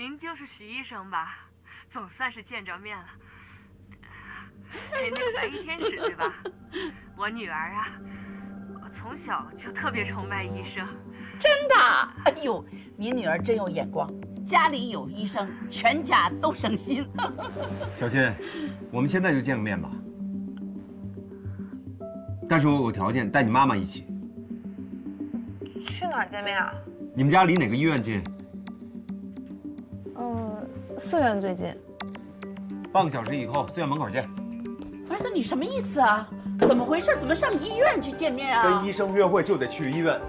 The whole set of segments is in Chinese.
您就是徐医生吧？总算是见着面了。您，那个白衣天使对吧？我女儿啊，我从小就特别崇拜医生。真的？哎呦，你女儿真有眼光，家里有医生，全家都省心。小新，我们现在就见个面吧。但是我有个条件，带你妈妈一起。去哪儿见面啊？你们家离哪个医院近？嗯，四院最近。半个小时以后，四院门口见。儿子，你什么意思啊？怎么回事？怎么上医院去见面啊？跟医生约会就得去医院。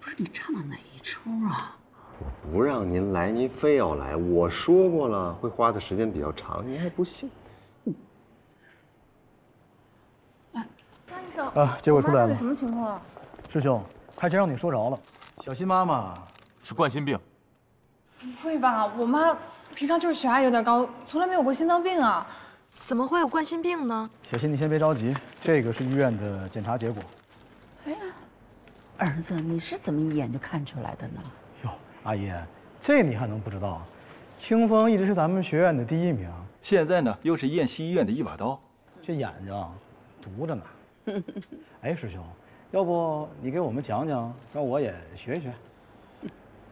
不是你唱的哪一出啊？我不让您来，您非要来。我说过了，会花的时间比较长，您还不信。张医生啊，结果出来了。什么情况啊？师兄，还真让你说着了。小新妈妈是冠心病。不会吧，我妈平常就是血压有点高，从来没有过心脏病啊。怎么会有冠心病呢？小新，你先别着急，这个是医院的检查结果。哎呀，儿子，你是怎么一眼就看出来的呢？哟，阿姨，这你还能不知道？清风一直是咱们学院的第一名，现在呢又是燕西医院的一把刀，这眼睛毒着呢。哎，师兄，要不你给我们讲讲，让我也学一学。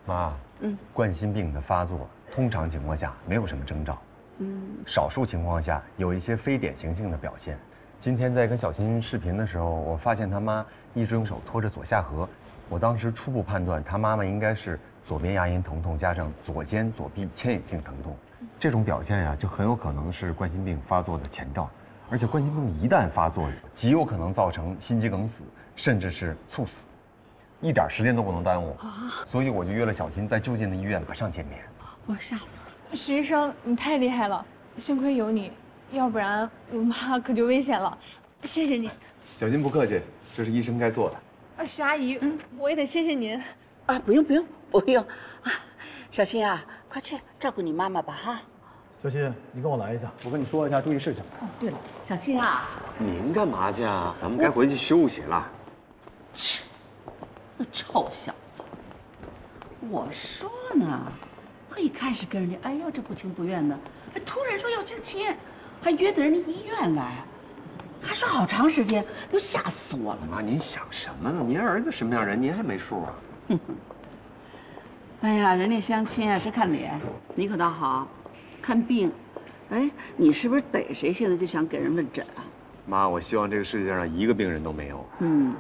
妈，嗯，冠心病的发作，通常情况下没有什么征兆，嗯，少数情况下有一些非典型性的表现。今天在跟小新视频的时候，我发现他妈一直用手托着左下颌，我当时初步判断他妈妈应该是左边牙龈疼痛加上左肩左臂牵引性疼痛，这种表现呀，就很有可能是冠心病发作的前兆。而且冠心病一旦发作，极有可能造成心肌梗死，甚至是猝死，一点时间都不能耽误。所以我就约了小新在就近的医院马上见面。我吓死了！徐医生，你太厉害了，幸亏有你，要不然我妈可就危险了。谢谢你，小新不客气，这是医生该做的。啊，徐阿姨，嗯，我也得谢谢您。啊，不用不用不用啊，小新啊，快去照顾你妈妈吧哈。小新，你跟我来一下，我跟你说一下注意事项。哦，对了，小新啊，您干嘛去啊？咱们该回去休息了。切，那臭小子！我说呢，他一开始跟人家，哎呦，这不情不愿的，还突然说要相亲，还约到人家医院来，还说好长时间，都吓死我了。妈，您想什么呢？您儿子什么样人，您还没数啊？哼哼哎呀，人家相亲啊是看脸，你可倒好，看病。哎，你是不是逮谁现在就想给人问诊啊？妈，我希望这个世界上一个病人都没有。嗯。